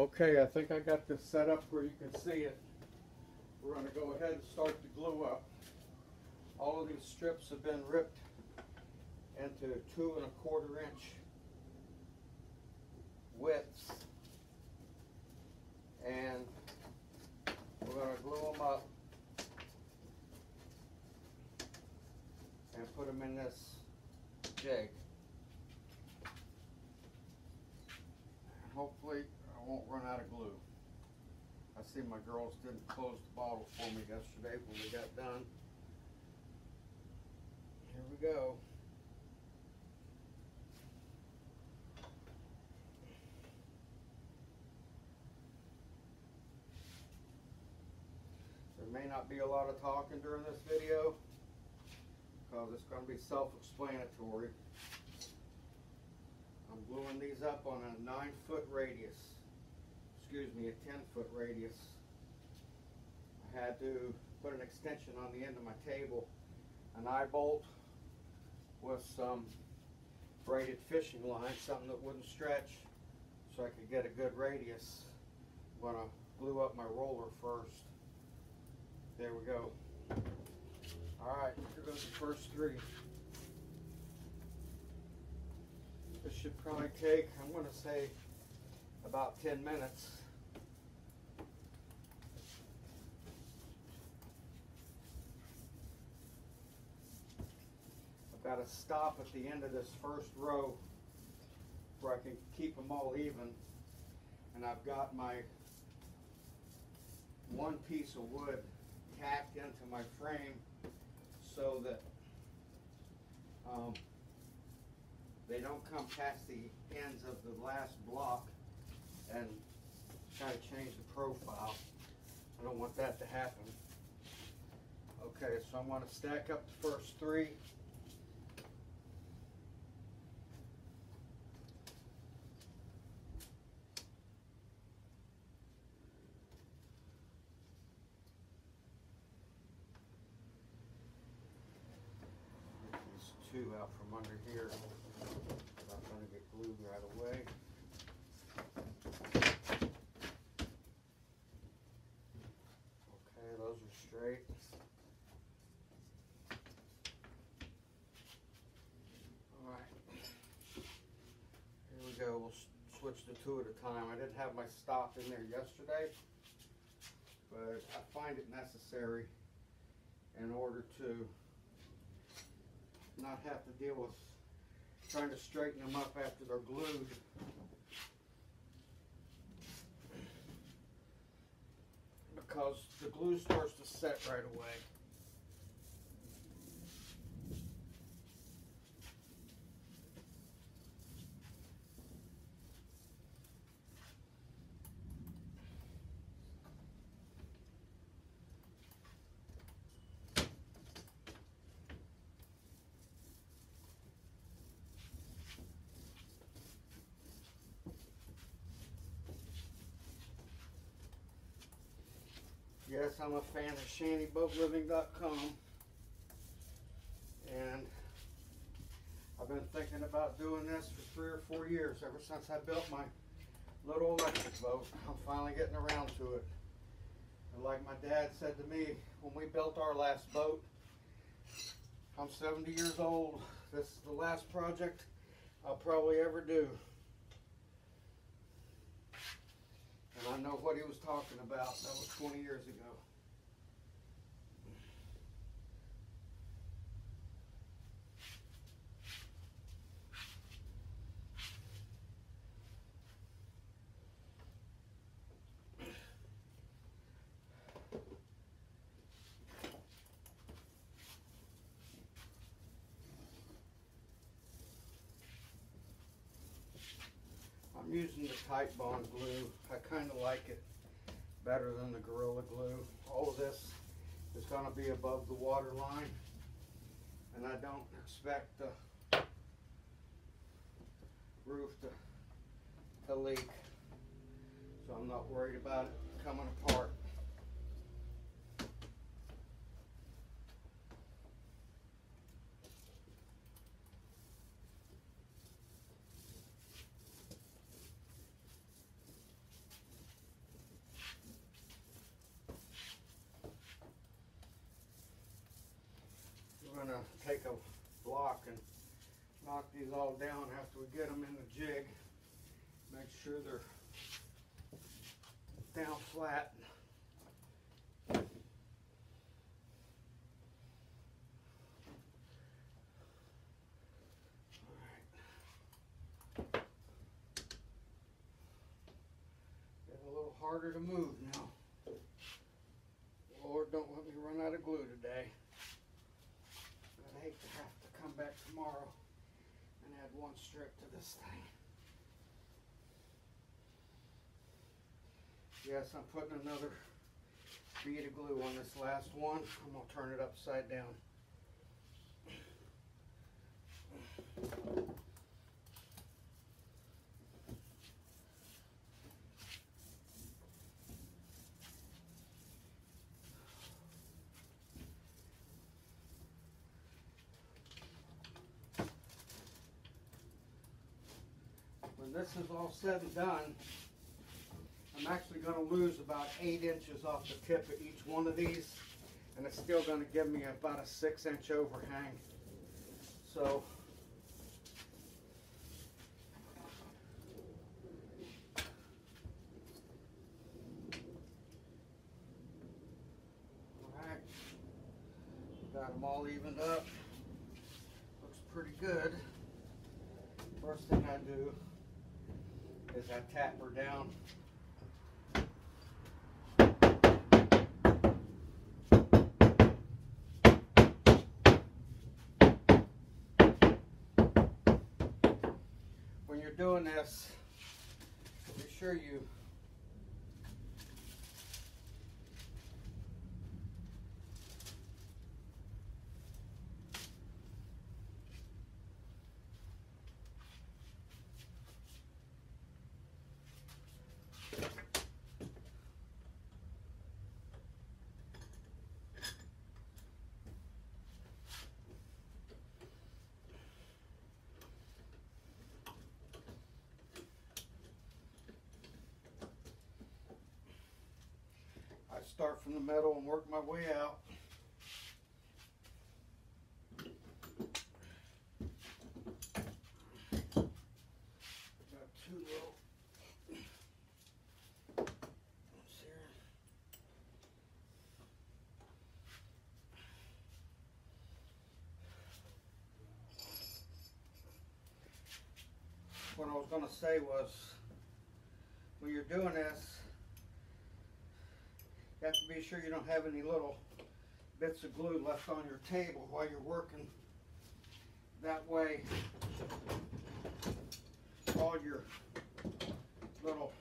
Okay, I think I got this set up where you can see it. We're gonna go ahead and start the glue up. All of these strips have been ripped into two and a quarter inch widths. And we're gonna glue them up and put them in this jig. And hopefully I won't run out of glue. I see my girls didn't close the bottle for me yesterday when we got done. Here we go. There may not be a lot of talking during this video because it's going to be self-explanatory. I'm gluing these up on a nine foot radius, excuse me, a 10 foot radius. I had to put an extension on the end of my table, an eye bolt with some braided fishing line, something that wouldn't stretch so I could get a good radius. I'm gonna glue up my roller first. There we go. All right, here goes the first three. This should probably take, I'm gonna say, about 10 minutes. I've got to stop at the end of this first row where I can keep them all even. And I've got my one piece of wood tacked into my frame so that um, they don't come past the ends of the last block and try to change the profile. I don't want that to happen. Okay, so I'm going to stack up the first three. Get these two out from under here. Not going to get glued right away. Okay, straight. Alright. Here we go. We'll switch the two at a time. I didn't have my stop in there yesterday, but I find it necessary in order to not have to deal with trying to straighten them up after they're glued. Because the glue starts to set right away. I'm a fan of shantyboatliving.com. And I've been thinking about doing this for three or four years, ever since I built my little electric boat. I'm finally getting around to it. And like my dad said to me when we built our last boat, I'm 70 years old. This is the last project I'll probably ever do. And I know what he was talking about. That was 20 years ago. I'm using the Titebond glue. I kind of like it better than the Gorilla Glue. All of this is going to be above the water line and I don't expect the roof to, to leak. So I'm not worried about it coming apart. Gonna take a block and knock these all down after we get them in the jig. Make sure they're down flat. A little harder to move now. Lord, don't let me run out of glue today. I'd hate to have to come back tomorrow and add one strip to this thing. Yes, I'm putting another bead of glue on this last one. I'm gonna turn it upside down. When this is all said and done, I'm actually gonna lose about eight inches off the tip of each one of these, and it's still gonna give me about a six inch overhang. So. Got them all evened up. Looks pretty good. First thing I do is I tap her down. When you're doing this, be sure you I start from the middle and work my way out. What I was gonna say was, when you're doing this, you have to be sure you don't have any little bits of glue left on your table while you're working. That way, all your little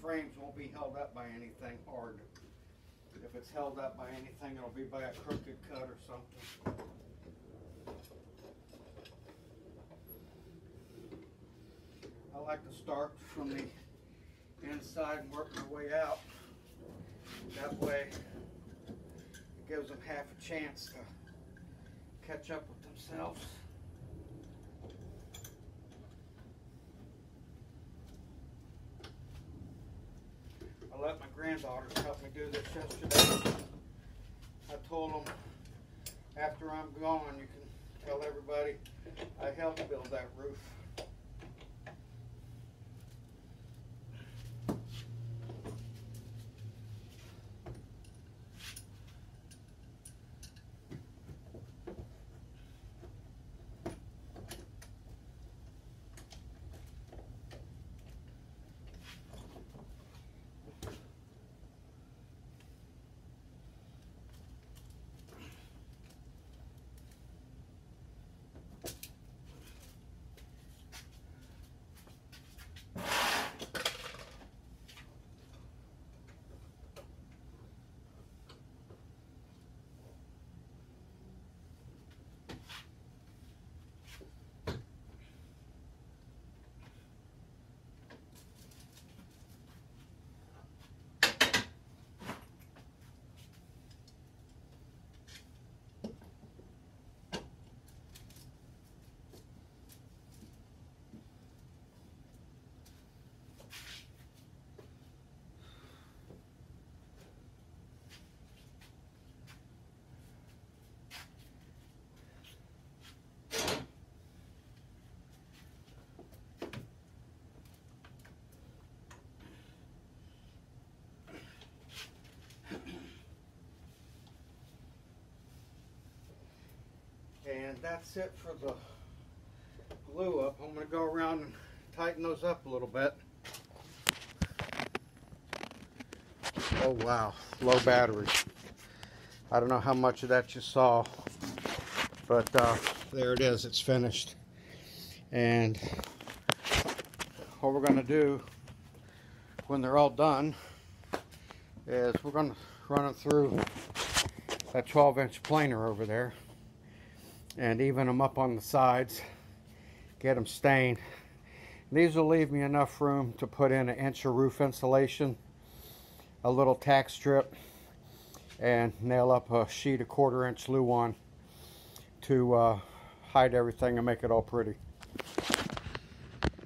frames won't be held up by anything hard. If it's held up by anything, it'll be by a crooked cut or something. I like to start from the inside and work my way out. That way, it gives them half a chance to catch up with themselves. I let my granddaughters help me do this yesterday. I told them after I'm gone, you can tell everybody I helped build that roof. And that's it for the glue up. I'm gonna go around and tighten those up a little bit. Oh wow, low battery. I don't know how much of that you saw, but uh, there it is, it's finished. And what we're gonna do when they're all done is we're gonna run them through that 12 inch planer over there and even them up on the sides get them stained. These will leave me enough room to put in an inch of roof insulation a little tack strip and nail up a sheet of quarter inch Luan to uh, hide everything and make it all pretty